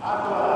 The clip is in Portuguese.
Agora.